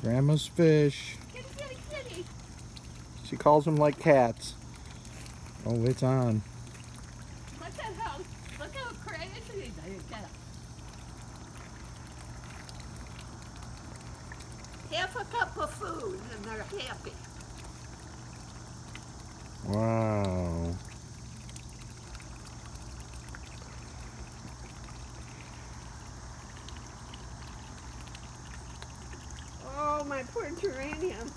Grandma's fish. Kitty, kitty, kitty. She calls them like cats. Oh, it's on. Look at how, look how crazy they get. Half a cup of food and they're happy. Wow. My poor geranium.